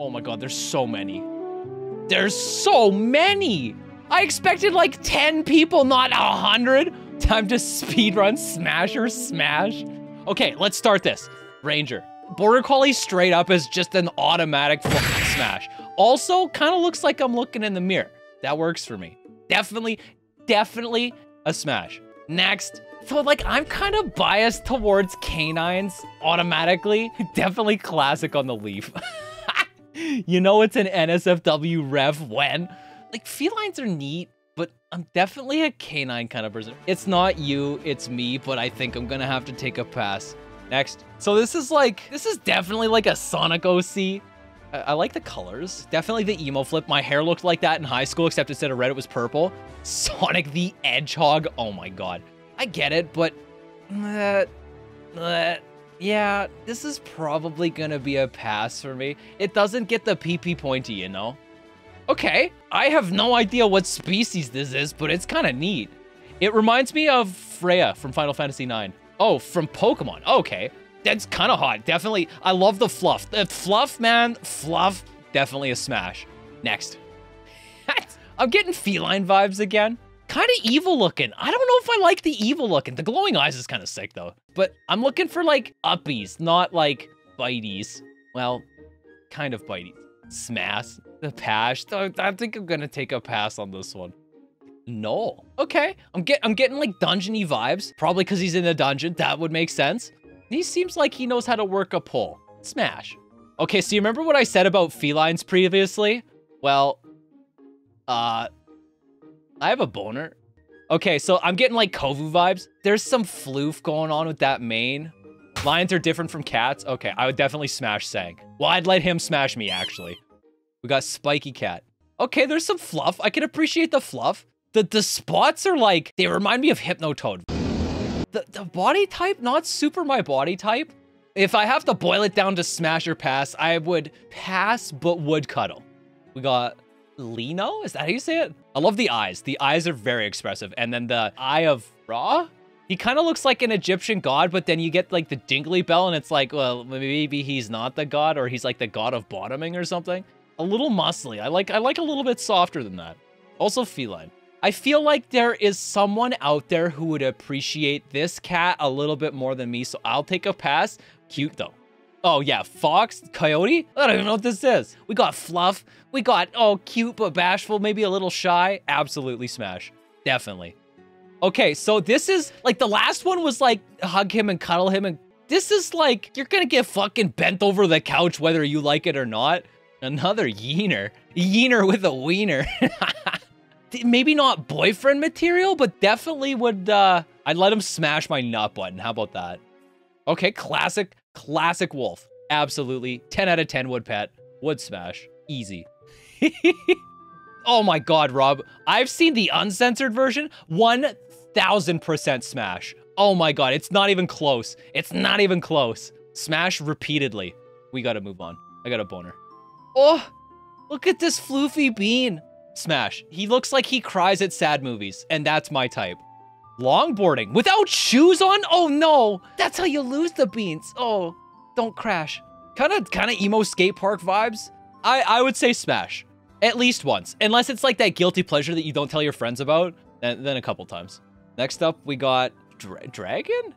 Oh my god, there's so many. There's so many. I expected like 10 people, not a 100. Time to speedrun Smash or Smash. Okay, let's start this. Ranger. Border Collie straight up is just an automatic smash. Also, kind of looks like I'm looking in the mirror. That works for me. Definitely, definitely a smash. Next. So, like, I'm kind of biased towards canines automatically. Definitely classic on the leaf. you know it's an NSFW ref when? Like, felines are neat, but I'm definitely a canine kind of person. It's not you, it's me, but I think I'm gonna have to take a pass. Next. So this is like, this is definitely like a Sonic OC. I, I like the colors. Definitely the emo flip. My hair looked like that in high school, except instead of red, it was purple. Sonic the Hedgehog. Oh my god. I get it, but... Uh, uh, yeah, this is probably gonna be a pass for me. It doesn't get the PP pointy, you know? Okay, I have no idea what species this is, but it's kind of neat. It reminds me of Freya from Final Fantasy IX. Oh, from Pokemon. Okay. That's kind of hot. Definitely. I love the fluff. The fluff, man. Fluff. Definitely a smash. Next. I'm getting feline vibes again. Kind of evil looking. I don't know if I like the evil looking. The glowing eyes is kind of sick though. But I'm looking for like uppies, not like bites. Well, kind of bitey. Smash. The pash. I think I'm gonna take a pass on this one. No. Okay. I'm get I'm getting like dungeony vibes. Probably because he's in a dungeon. That would make sense. He seems like he knows how to work a pull. Smash. Okay, so you remember what I said about felines previously? Well, uh, I have a boner. Okay, so I'm getting like Kovu vibes. There's some floof going on with that mane. Lions are different from cats. Okay, I would definitely smash Sang. Well, I'd let him smash me, actually. We got Spiky Cat. Okay, there's some fluff. I can appreciate the fluff. The, the spots are like, they remind me of Hypnotoad. The, the body type, not super my body type. If I have to boil it down to smash or pass, I would pass, but would cuddle. We got Lino? Is that how you say it? I love the eyes. The eyes are very expressive. And then the Eye of Ra? He kind of looks like an Egyptian god, but then you get like the Dingley Bell and it's like, well, maybe he's not the god or he's like the god of bottoming or something. A little muscly. I like I like a little bit softer than that. Also feline. I feel like there is someone out there who would appreciate this cat a little bit more than me, so I'll take a pass. Cute, though. Oh, yeah, Fox, Coyote? I don't even know what this is. We got Fluff. We got, oh, cute but bashful, maybe a little shy. Absolutely smash. Definitely. Okay, so this is, like, the last one was, like, hug him and cuddle him, and this is, like, you're gonna get fucking bent over the couch whether you like it or not. Another yeener. Yeener with a wiener. maybe not boyfriend material, but definitely would, uh, I'd let him smash my nut button. How about that? Okay, classic, classic wolf. Absolutely. 10 out of 10 would pet. Would smash. Easy. oh my god, Rob. I've seen the uncensored version. 1000% smash. Oh my god, it's not even close. It's not even close. Smash repeatedly. We gotta move on. I got a boner. Oh, look at this floofy bean. Smash. He looks like he cries at sad movies, and that's my type. Longboarding without shoes on? Oh no, that's how you lose the beans. Oh, don't crash. Kind of, kind of emo skate park vibes. I, I would say smash at least once, unless it's like that guilty pleasure that you don't tell your friends about. Then, then a couple times. Next up, we got dra dragon,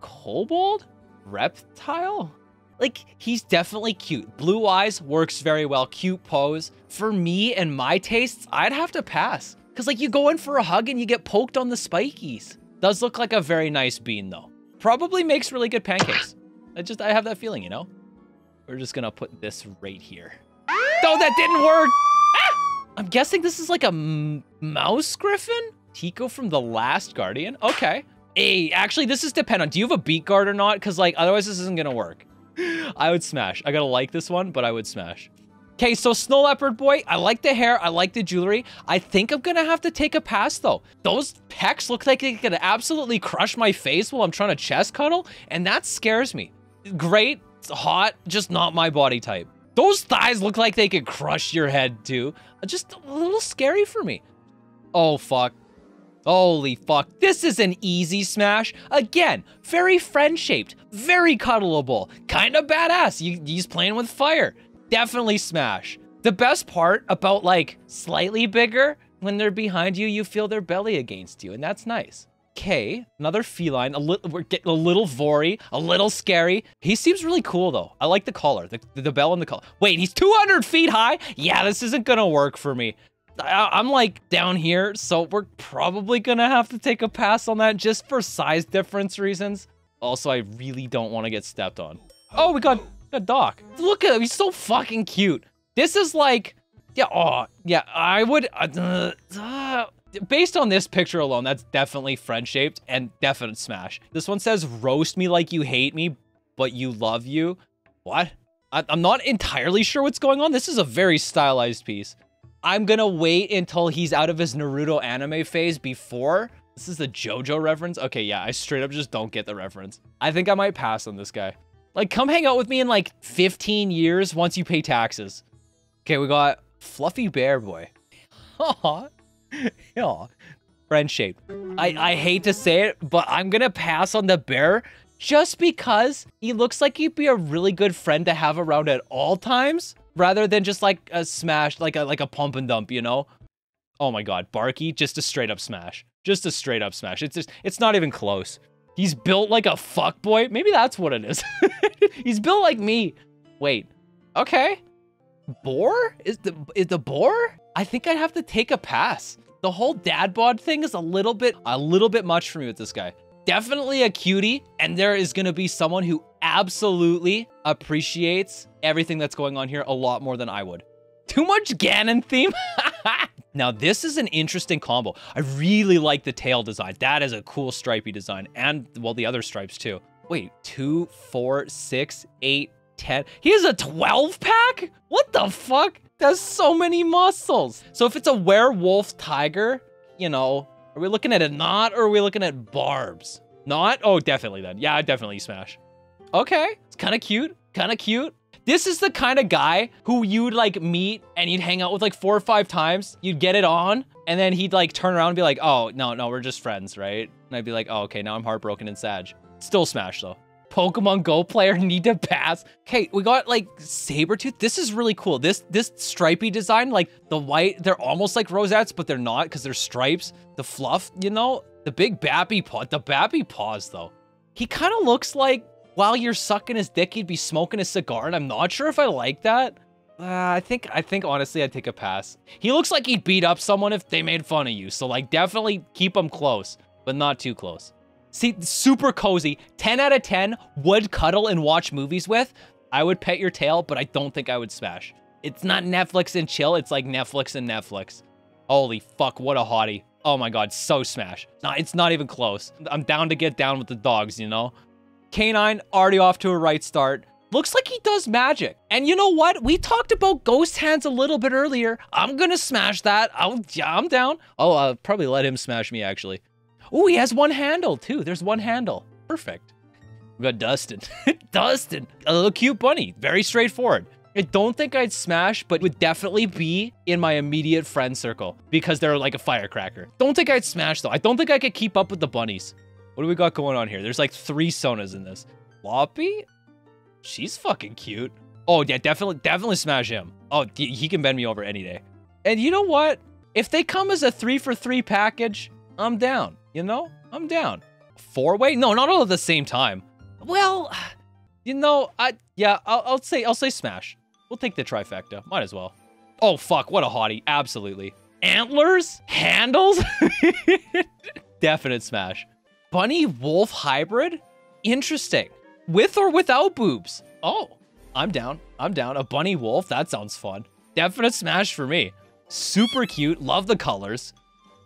kobold, reptile. Like, he's definitely cute. Blue eyes works very well. Cute pose. For me and my tastes, I'd have to pass. Because, like, you go in for a hug and you get poked on the spikies. Does look like a very nice bean, though. Probably makes really good pancakes. I just, I have that feeling, you know? We're just gonna put this right here. Oh, that didn't work! Ah! I'm guessing this is like a mouse griffin? Trico from The Last Guardian? Okay. Hey, actually, this is dependent. Do you have a beat guard or not? Because, like, otherwise this isn't gonna work. I would smash. I gotta like this one, but I would smash. Okay, so Snow Leopard Boy, I like the hair, I like the jewelry. I think I'm gonna have to take a pass though. Those pecs look like they could absolutely crush my face while I'm trying to chest cuddle, and that scares me. Great, hot, just not my body type. Those thighs look like they could crush your head too. Just a little scary for me. Oh, fuck. Holy fuck, this is an easy smash. Again, very friend-shaped, very cuddleable, kind of badass. He's playing with fire. Definitely smash. The best part about like slightly bigger, when they're behind you, you feel their belly against you, and that's nice. Okay, another feline, a little, we're getting a little vory, a little scary. He seems really cool though. I like the collar, the, the bell and the collar. Wait, he's 200 feet high? Yeah, this isn't gonna work for me. I, am like down here, so we're probably gonna have to take a pass on that just for size difference reasons. Also, I really don't want to get stepped on. Oh, we got a Doc. Look at him, he's so fucking cute. This is like, yeah, oh, yeah, I would, uh, uh, based on this picture alone, that's definitely friend-shaped and definite smash. This one says, roast me like you hate me, but you love you. What? I I'm not entirely sure what's going on. This is a very stylized piece. I'm gonna wait until he's out of his Naruto anime phase before. This is the JoJo reference? Okay, yeah, I straight up just don't get the reference. I think I might pass on this guy. Like, come hang out with me in like 15 years once you pay taxes. Okay, we got Fluffy Bear Boy. Aw. yeah. Friend shaped. I, I hate to say it, but I'm gonna pass on the bear just because he looks like he'd be a really good friend to have around at all times rather than just like a smash, like a like a pump and dump, you know? Oh my god, Barky, just a straight up smash. Just a straight up smash. It's just it's not even close. He's built like a fuck boy. Maybe that's what it is. He's built like me. Wait. Okay. Boar? Is the is the boar? I think I'd have to take a pass. The whole dad bod thing is a little bit a little bit much for me with this guy. Definitely a cutie, and there is gonna be someone who absolutely appreciates everything that's going on here a lot more than I would. Too much Ganon theme? now, this is an interesting combo. I really like the tail design. That is a cool stripy design, and, well, the other stripes, too. Wait, two, four, six, eight, 10. He has a 12 pack? What the fuck? That's so many muscles. So if it's a werewolf tiger, you know, are we looking at a knot or are we looking at barbs? Not? Oh, definitely then. Yeah, definitely smash. Okay, it's kind of cute, kind of cute. This is the kind of guy who you'd like meet and you'd hang out with like four or five times. You'd get it on and then he'd like turn around and be like, oh, no, no, we're just friends, right? And I'd be like, oh, okay, now I'm heartbroken and sad. Still smash though. Pokemon Go player need to pass. Okay, we got like Sabretooth. This is really cool. This this stripy design, like the white, they're almost like rosettes, but they're not because they're stripes. The fluff, you know? The big Bappy paw, the Bappy paws though. He kind of looks like while you're sucking his dick, he'd be smoking a cigar, and I'm not sure if I like that. Uh, I think, I think honestly, I'd take a pass. He looks like he'd beat up someone if they made fun of you. So like definitely keep him close, but not too close. See, super cozy. 10 out of 10 would cuddle and watch movies with. I would pet your tail, but I don't think I would smash. It's not Netflix and chill. It's like Netflix and Netflix. Holy fuck, what a hottie. Oh my god, so smash. Nah, it's not even close. I'm down to get down with the dogs, you know? Canine already off to a right start. Looks like he does magic. And you know what? We talked about ghost hands a little bit earlier. I'm gonna smash that. I'll, yeah, I'm down. Oh, I'll probably let him smash me, actually. Oh, he has one handle too. There's one handle. Perfect. We got Dustin. Dustin, a little cute bunny. Very straightforward. I don't think I'd smash, but would definitely be in my immediate friend circle because they're like a firecracker. Don't think I'd smash though. I don't think I could keep up with the bunnies. What do we got going on here? There's like three Sonas in this. Floppy? She's fucking cute. Oh yeah, definitely, definitely smash him. Oh, he can bend me over any day. And you know what? If they come as a three for three package, I'm down. You know, I'm down. Four way? No, not all at the same time. Well, you know, I yeah, I'll, I'll say I'll say smash. We'll take the trifecta. Might as well. Oh fuck, what a hottie! Absolutely. Antlers, handles, definite smash. Bunny wolf hybrid, interesting. With or without boobs? Oh, I'm down. I'm down. A bunny wolf. That sounds fun. Definite smash for me. Super cute. Love the colors.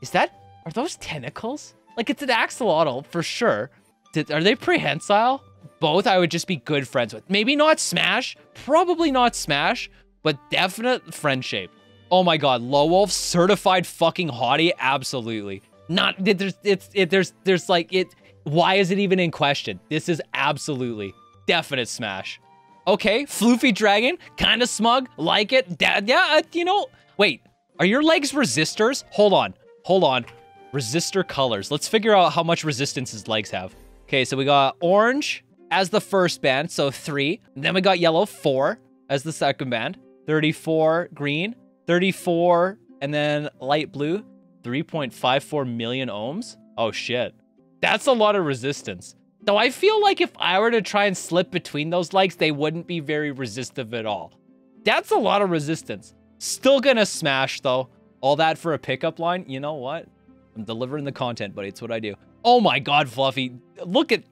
Is that are those tentacles? Like, it's an axolotl for sure. Did, are they prehensile? Both I would just be good friends with. Maybe not Smash. Probably not Smash, but definite friend shape. Oh my god, Low Wolf, certified fucking hottie? Absolutely. Not, there's, it's, it, there's, there's like, it, why is it even in question? This is absolutely definite Smash. Okay, Floofy Dragon, kind of smug, like it. Dad, yeah, uh, you know, wait, are your legs resistors? Hold on, hold on. Resistor colors. Let's figure out how much resistance his legs have. Okay, so we got orange as the first band, so three. Then we got yellow, four. as the second band. 34 green, 34, and then light blue, 3.54 million ohms. Oh shit. That's a lot of resistance. Though I feel like if I were to try and slip between those lights, they wouldn't be very resistive at all. That's a lot of resistance. Still gonna smash though. All that for a pickup line? You know what? I'm delivering the content, buddy. It's what I do. Oh my god, Fluffy. Look at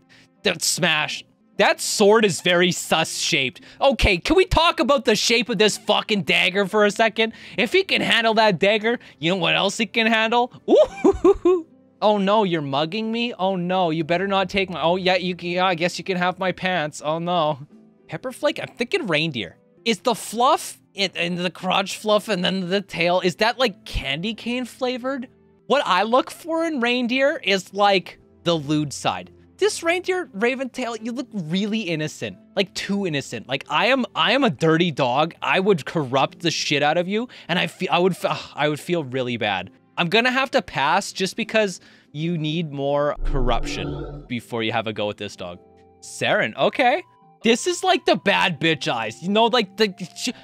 that smash. That sword is very sus shaped. Okay, can we talk about the shape of this fucking dagger for a second? If he can handle that dagger, you know what else he can handle? Ooh, Oh no, you're mugging me? Oh no, you better not take my- Oh yeah, you can- yeah, I guess you can have my pants. Oh no. Pepper flake? I'm thinking reindeer. Is the fluff and the crotch fluff and then the tail, is that like candy cane flavored? What I look for in reindeer is like the lewd side. This reindeer raven tail, you look really innocent, like too innocent. Like I am, I am a dirty dog. I would corrupt the shit out of you, and I feel, I would, I would feel really bad. I'm gonna have to pass just because you need more corruption before you have a go with this dog. Saren, okay. This is like the bad bitch eyes. You know, like the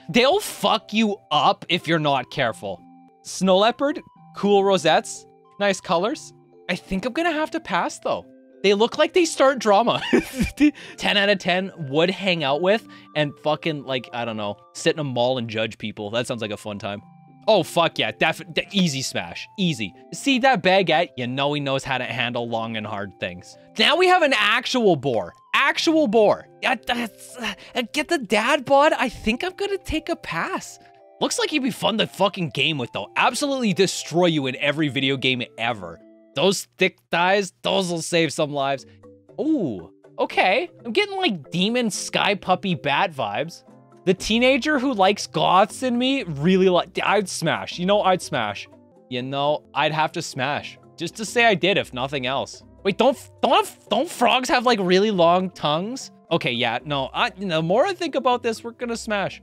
they'll fuck you up if you're not careful. Snow leopard, cool rosettes, nice colors. I think I'm gonna have to pass though. They look like they start drama. 10 out of 10 would hang out with and fucking like, I don't know, sit in a mall and judge people. That sounds like a fun time. Oh, fuck yeah. Def easy smash. Easy. See that baguette? You know he knows how to handle long and hard things. Now we have an actual boar. Actual boar. Uh, get the dad bod? I think I'm gonna take a pass. Looks like he'd be fun to fucking game with though. Absolutely destroy you in every video game ever. Those thick thighs, those will save some lives. Ooh, okay. I'm getting like demon sky puppy bat vibes. The teenager who likes goths in me really like, I'd smash. You know, I'd smash. You know, I'd have to smash. Just to say I did, if nothing else. Wait, don't, don't, don't frogs have like really long tongues? Okay, yeah, no, I, the more I think about this, we're gonna smash.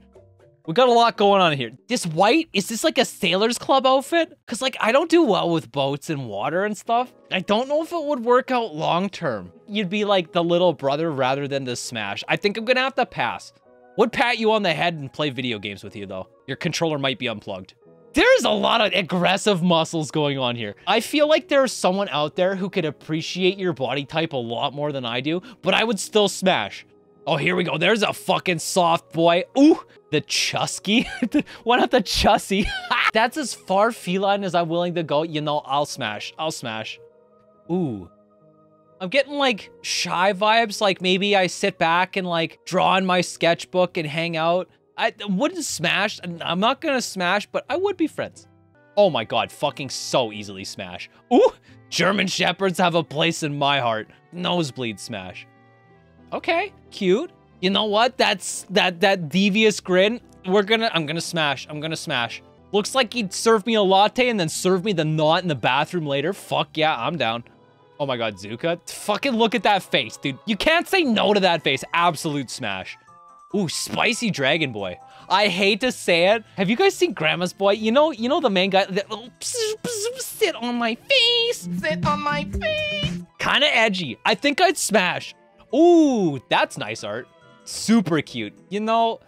We got a lot going on here. This white, is this like a sailor's club outfit? Cause like, I don't do well with boats and water and stuff. I don't know if it would work out long term. You'd be like the little brother rather than the smash. I think I'm gonna have to pass. Would pat you on the head and play video games with you, though. Your controller might be unplugged. There's a lot of aggressive muscles going on here. I feel like there's someone out there who could appreciate your body type a lot more than I do, but I would still smash. Oh, here we go. There's a fucking soft boy. Ooh, the Chusky. Why not the Chussy? That's as far feline as I'm willing to go. You know, I'll smash. I'll smash. Ooh, I'm getting like shy vibes. Like maybe I sit back and like draw in my sketchbook and hang out. I wouldn't smash. I'm not gonna smash, but I would be friends. Oh my god, fucking so easily smash. Ooh, German Shepherds have a place in my heart. Nosebleed smash. Okay, cute. You know what? That's that that devious grin. We're gonna, I'm gonna smash. I'm gonna smash. Looks like he'd serve me a latte and then serve me the knot in the bathroom later. Fuck yeah, I'm down. Oh my god, Zuka. Fucking look at that face, dude. You can't say no to that face. Absolute smash. Ooh, spicy Dragon Boy. I hate to say it. Have you guys seen Grandma's Boy? You know, you know the main guy that oh, sit on my face. Sit on my face. Kind of edgy. I think I'd smash. Ooh, that's nice art. Super cute. You know,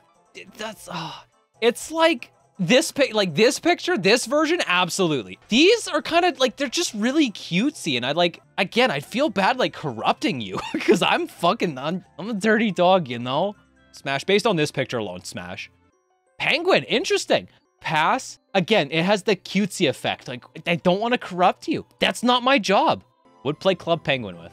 that's uh, it's like this pic, like this picture, this version, absolutely. These are kind of like, they're just really cutesy. And I like, again, I feel bad like corrupting you because I'm fucking, I'm, I'm a dirty dog, you know? Smash, based on this picture alone, smash. Penguin, interesting. Pass. Again, it has the cutesy effect. Like, I don't want to corrupt you. That's not my job. Would play Club Penguin with.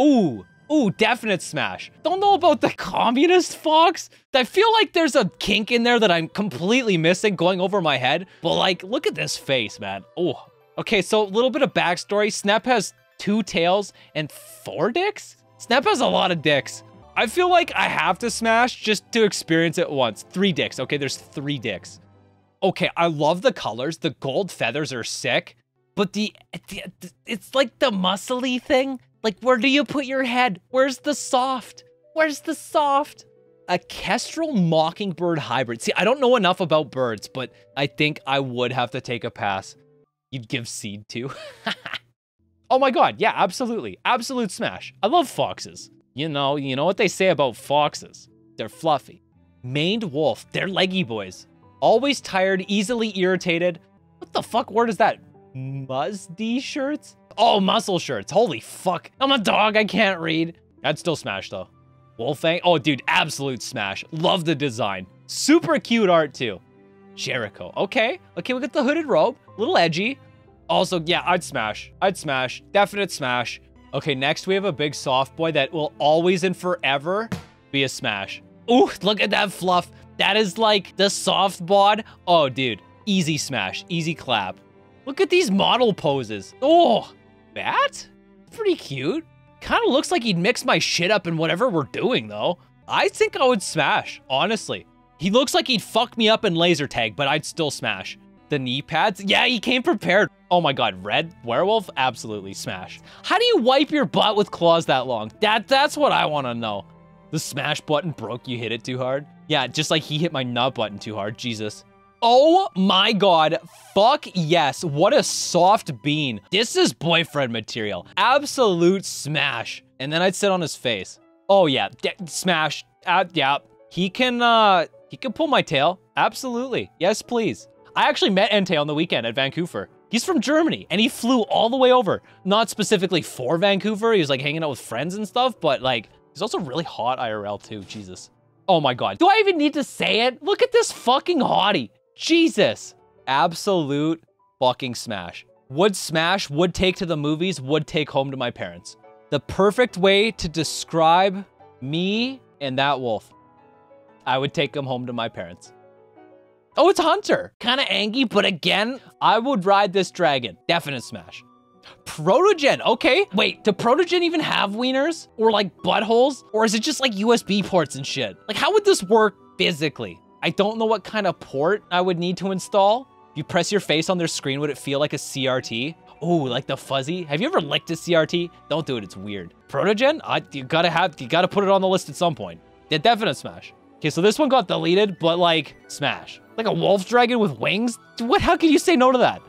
Ooh, Ooh, definite smash. Don't know about the communist fox. I feel like there's a kink in there that I'm completely missing going over my head. But like, look at this face, man. Oh, okay. So a little bit of backstory. Snap has two tails and four dicks. Snap has a lot of dicks. I feel like I have to smash just to experience it once. Three dicks. Okay, there's three dicks. Okay, I love the colors. The gold feathers are sick. But the, the it's like the muscly thing like, where do you put your head? Where's the soft? Where's the soft? A kestrel mockingbird hybrid. See, I don't know enough about birds, but I think I would have to take a pass. You'd give seed to. oh my god, yeah, absolutely. Absolute smash. I love foxes. You know, you know what they say about foxes. They're fluffy. Maned wolf. They're leggy boys. Always tired, easily irritated. What the fuck word is that? Musdy shirts? Oh, muscle shirts. Holy fuck. I'm a dog. I can't read. I'd still smash though. Wolfang. Oh, dude, absolute smash. Love the design. Super cute art too. Jericho. Okay. Okay, we got the hooded robe. Little edgy. Also, yeah, I'd smash. I'd smash. Definite smash. Okay, next we have a big soft boy that will always and forever be a smash. Ooh, look at that fluff. That is like the soft bod. Oh, dude. Easy smash. Easy clap. Look at these model poses. Oh, that? Pretty cute. Kind of looks like he'd mix my shit up in whatever we're doing, though. I think I would smash, honestly. He looks like he'd fuck me up in laser tag, but I'd still smash. The knee pads? Yeah, he came prepared. Oh my god, red werewolf? Absolutely smash. How do you wipe your butt with claws that long? That That's what I want to know. The smash button broke, you hit it too hard? Yeah, just like he hit my nut button too hard, Jesus. Oh my god, fuck yes, what a soft bean. This is boyfriend material. Absolute smash. And then I'd sit on his face. Oh yeah, smash. Uh, yeah, he can, uh, he can pull my tail. Absolutely. Yes, please. I actually met Entei on the weekend at Vancouver. He's from Germany and he flew all the way over. Not specifically for Vancouver. He was like hanging out with friends and stuff, but like he's also really hot IRL too. Jesus. Oh my God. Do I even need to say it? Look at this fucking hottie. Jesus. Absolute fucking smash. Would smash, would take to the movies, would take home to my parents. The perfect way to describe me and that wolf. I would take him home to my parents. Oh, it's Hunter. Kind of angry, but again, I would ride this dragon. Definite smash. Protogen, okay. Wait, do Protogen even have wieners? Or like buttholes? Or is it just like USB ports and shit? Like how would this work physically? I don't know what kind of port I would need to install. If you press your face on their screen, would it feel like a CRT? Oh, like the fuzzy? Have you ever licked a CRT? Don't do it, it's weird. Protogen? I, you gotta have, you gotta put it on the list at some point. Yeah, definite smash. Okay, so this one got deleted, but like, smash. Like a wolf dragon with wings? What? How can you say no to that?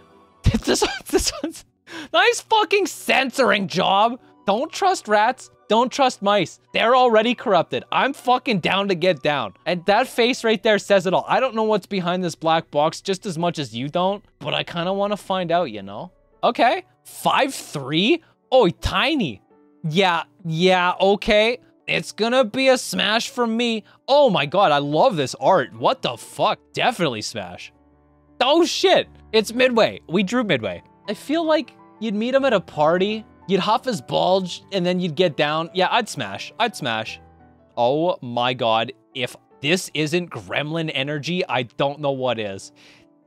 This, this one's nice fucking censoring job. Don't trust rats. Don't trust mice. They're already corrupted. I'm fucking down to get down. And that face right there says it all. I don't know what's behind this black box just as much as you don't, but I kind of want to find out, you know? Okay. Five three. Oh, tiny. Yeah, yeah, okay. It's gonna be a smash for me. Oh my god, I love this art. What the fuck? Definitely smash. Oh shit, it's Midway. We drew Midway. I feel like you'd meet him at a party, you'd huff his bulge, and then you'd get down. Yeah, I'd smash. I'd smash. Oh my god, if this isn't gremlin energy, I don't know what is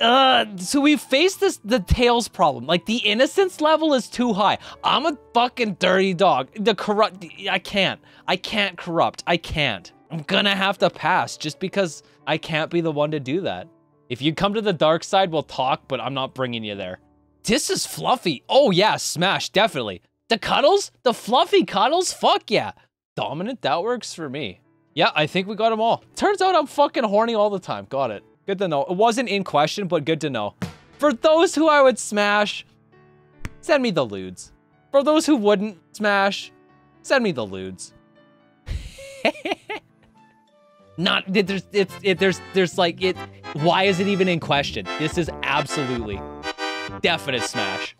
uh, so we face this the tails problem. Like the innocence level is too high. I'm a fucking dirty dog. The corrupt, I can't. I can't corrupt. I can't. I'm gonna have to pass just because I can't be the one to do that. If you come to the dark side, we'll talk, but I'm not bringing you there. This is fluffy. Oh yeah, smash, definitely. The cuddles? The fluffy cuddles? Fuck yeah. Dominant, that works for me. Yeah, I think we got them all. Turns out I'm fucking horny all the time. Got it. Good to know. It wasn't in question, but good to know. For those who I would smash, send me the lewds. For those who wouldn't smash, send me the lewds. Not there's it's it there's there's like it why is it even in question? This is absolutely definite smash.